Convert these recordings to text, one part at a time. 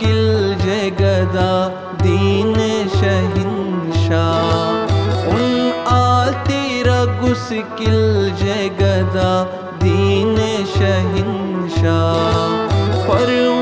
किल जगदा दीन शहिंशाह उन आती रगुस किल जगदा दीन शहिंशाह परवाना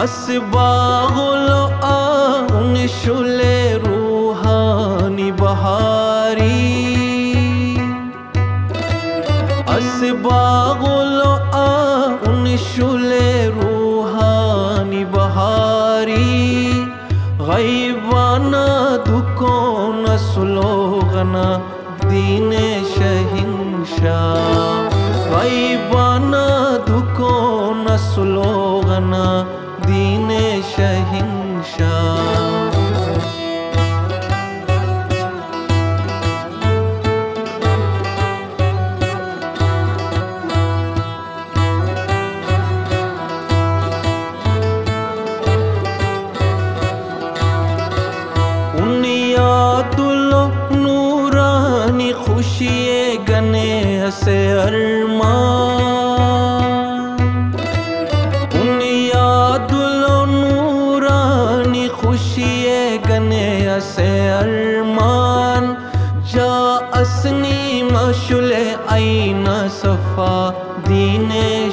असबागुल आउन शुले रूहानी बहारी। असबागुल आउन शुले रूहानी बहारी गैबाना दुकोन स्लोगना दीन उनियातुलो नूरानी खुशिए गने हसे अरमा आईना सफा दीने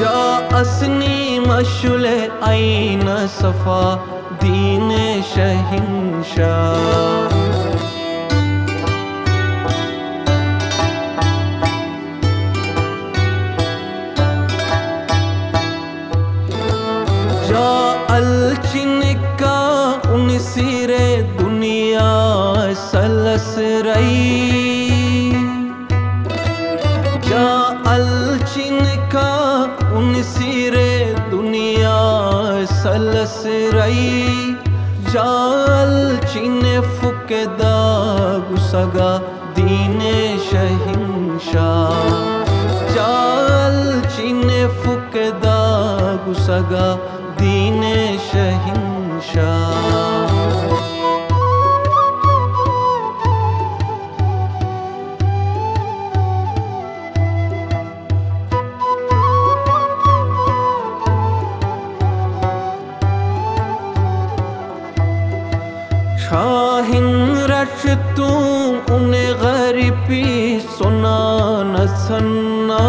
जा असनी मशुल आईन सफा दीन जा अलचिन का उन सलस रही। जा अलचिन का उन सिरे दुनिया सलस रही। जा अलचिन फुकदा गुसगा दीन शहिंशाह जा अलचिन फुकदा गुसगा दीन शहिंशाह सन्ना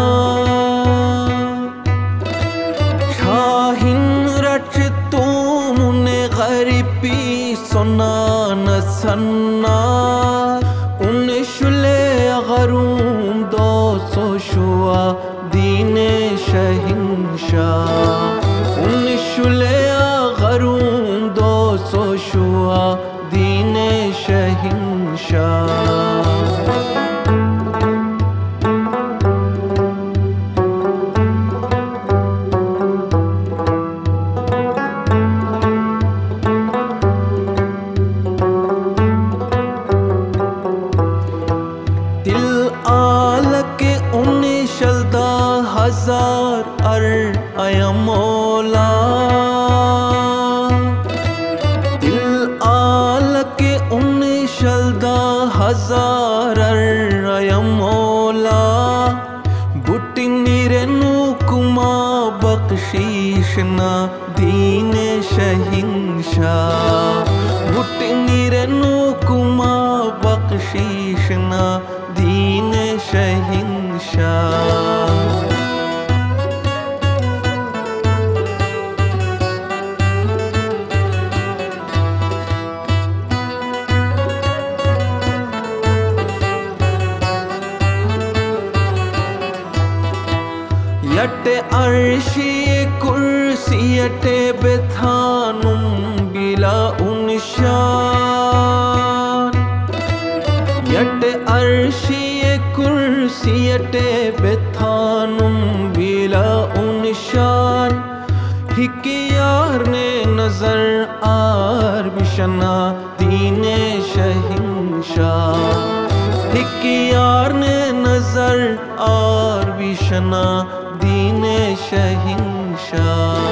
शाहिन रश तू उन्हें गरीबी सुना न सन्ना। उन शुले गरूम दो सो शुआ दीन शहिंशाह उन शुले गरूम दो सो शुआ दीन शहिंशाह अयमोला बुटी निरनु कुमा बख्शीशना दीन शहिंशाह बुटी निरनु कुमा बख्शीशना दीन शहिंशाह अर्षिय कुर्सियटे बेथा उन्षार अर्शिय कुर्सियटे बेथा उन्षा हिकिर् ने नज़र आर्विशना तीने सहिन्सा हिकिर् ने नज़र आर्विषना दीने शहिंशाह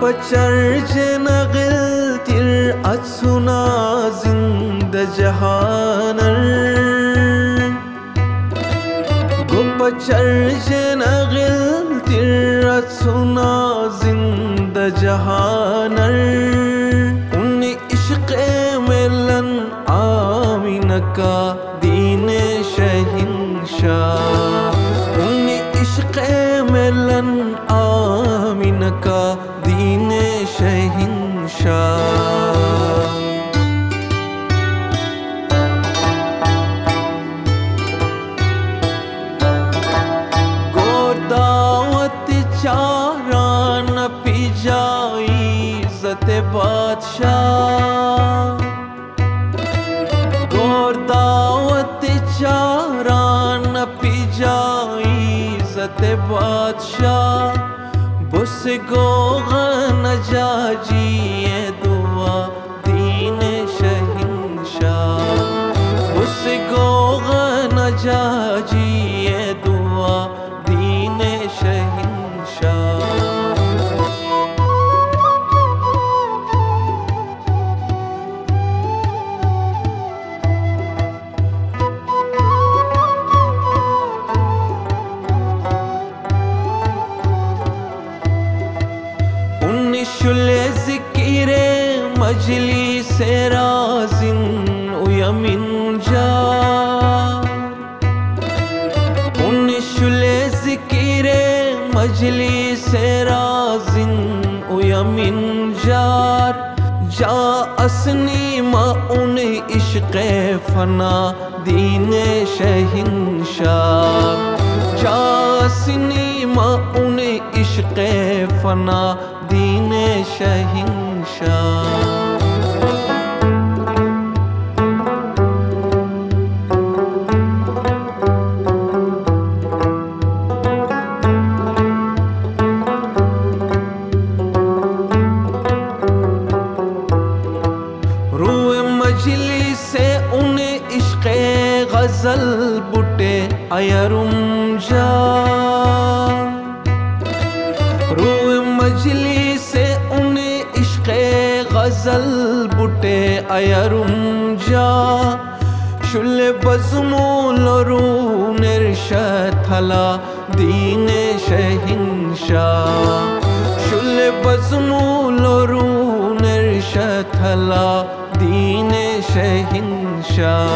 Paçarcına gıltir atsuna zinde cehaner چرج نقل درت نازند جهان हज़रत बादशाह बुस गो नजा जी दुआ दीन शहिंशा बुस गो नजा मजली से राजिन उयमिन जार जा असनी मा उन इश्क फना दीन जा असनी मा उन गजल बुटे अयरुम जा रूए मजली से उन्हें इश्क गजल बुटे अयरुम जा शुल बजमूल निर्शथला दीन शहिंशाह शुल बजमूल निर्शथला दीन शहिंशाह